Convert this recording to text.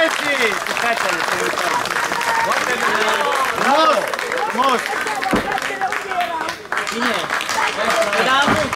Francis! No! Mos! Bine! Bravo!